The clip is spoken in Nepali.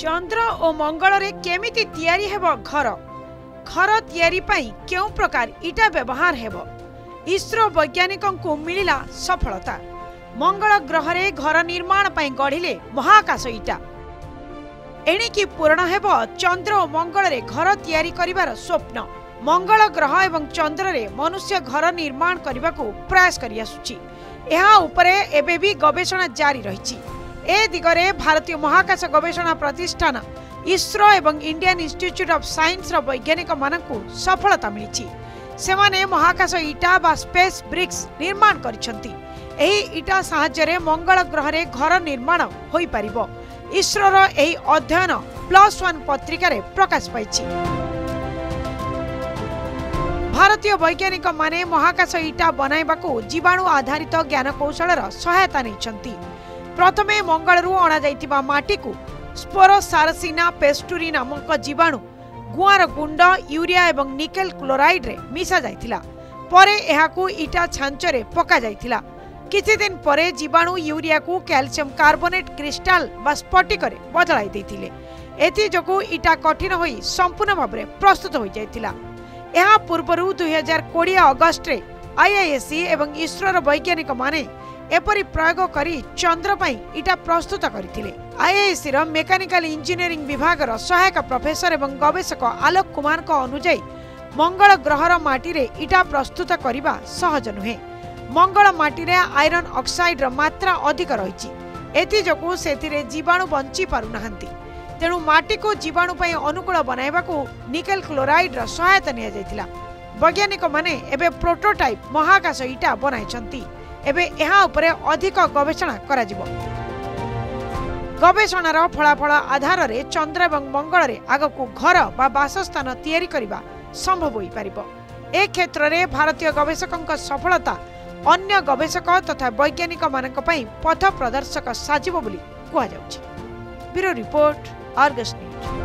चन्द्र तयारी हेबो घर घर तयारी पई केउ प्रकार इटा व्यवहार हे इस्रो वैज्ञानिक मंगल ग्रह रे घर निर्माण पई गढिले महाकाश इटा एणिक पूरण हे चन्द्र रे घर तयारी तिरी स्वप्न मंगल ग्रह एवं ए रे मनुष्य घर निर्माण प्रयास एबेबी गवेषणा जारी रहि এ দিগরে ভারতীয় মহাকাশ গবেষণা প্রতিষ্ঠান ইসরো এবং ইন্ডিয়ান ইনস্টিচ্ୟୁଟ୍ ଅଫ୍ ସାଇନ୍ସର ବୈଜ୍ଞାନିକମାନଙ୍କୁ ସଫଳତା ମିଳିଛି ସେମାନେ ମହାକାଶ ଇଟା ବା ସ୍ପେସ୍ ବ୍ରିକ୍ସ ନିର୍ମାଣ କରିଛନ୍ତି ଏହି ଇଟା ସାହାଯ୍ୟରେ ମଙ୍ଗଳ ଗ୍ରହରେ ଘର ନିର୍ମାଣ ହୋଇପାରିବ ଇସ୍ରୋର ଏହି ଅଧ୍ୟୟନ ପ୍ଲସ୍ ୱାନ୍ ପତ୍ରିକାରେ ପ୍ରକାଶ ପାଇଛି ଭାରତୀୟ ବୈଜ୍ଞାନିକମାନେ ମହାକାଶ ଇଟା ବନାଇବାକୁ ଜୀବାଣୁ ଆଧାରିତ ଜ୍ଞାନକୌଶଳର ସହାୟତା ନେଇଛନ୍ତି ପ୍ରଥମେ ମଙ୍ଗଳରୁ ଅଣାଯାଇଥିବା ମାଟିକୁ ସ୍ପୋରୋସାରସିନା ପେଷ୍ଟୁରି ନାମକ ଜୀବାଣୁ ଗୁଆଁର ଗୁଣ୍ଡ ୟୁରିଆ ଏବଂ ନିକେଲ କ୍ଲୋରାଇଡ୍ରେ ମିଶାଯାଇଥିଲା ପରେ ଏହାକୁ ଇଟା ଛାଞ୍ଚରେ ପକାଯାଇଥିଲା କିଛିଦିନ ପରେ ଜୀବାଣୁ ୟୁରିଆକୁ କ୍ୟାଲସିୟମ କାର୍ବୋନେଟ୍ କ୍ରିଷ୍ଟାଲ ବା ସ୍ଫଟିକରେ ବଦଳାଇ ଦେଇଥିଲେ ଏଥିଯୋଗୁଁ ଇଟା କଠିନ ହୋଇ ସମ୍ପୂର୍ଣ୍ଣ ଭାବରେ ପ୍ରସ୍ତୁତ ହୋଇଯାଇଥିଲା ଏହା ପୂର୍ବରୁ ଦୁଇହଜାର କୋଡ଼ିଏ ଅଗଷ୍ଟରେ ଆଇଆଇଏସ୍ସି ଏବଂ ଇସ୍ରୋର ବୈଜ୍ଞାନିକମାନେ एपरि प्रयोग करी चन्द्रै इटा प्रस्तुत गरि र मेकानिकल इन्जिनयरिङ विभाग र सहायक प्रफेसर एवं गवेषक आलोक कुमार अनु मङ्गल ग्रह ग्रहर माटी इटा प्रस्तुत मङ्गल माटो आइरन मात्रा अधिक रहिले एउटा जीवाणु को जीवाणु तीवाणु अनुकूल बनाइवाकु निकेल्ड र सहायता वैज्ञानिक प्रोटोटाइप महाकाश इटा चंती ଏବେ ଏହା ଉପରେ ଅଧିକ ଗବେଷଣା କରାଯିବ ଗବେଷଣାର ଫଳାଫଳ ଆଧାରରେ ଚନ୍ଦ୍ର ଏବଂ ମଙ୍ଗଳରେ ଆଗକୁ ଘର ବା ବାସସ୍ଥାନ ତିଆରି କରିବା ସମ୍ଭବ ହୋଇପାରିବ ଏ କ୍ଷେତ୍ରରେ ଭାରତୀୟ ଗବେଷକଙ୍କ ସଫଳତା ଅନ୍ୟ ଗବେଷକ ତଥା ବୈଜ୍ଞାନିକମାନଙ୍କ ପାଇଁ ପଥ ପ୍ରଦର୍ଶକ ସାଜିବ ବୋଲି କୁହାଯାଉଛି ବ୍ୟୁରୋ ରିପୋର୍ଟ ଅର୍ଗସ୍ ନ୍ୟୁଜ୍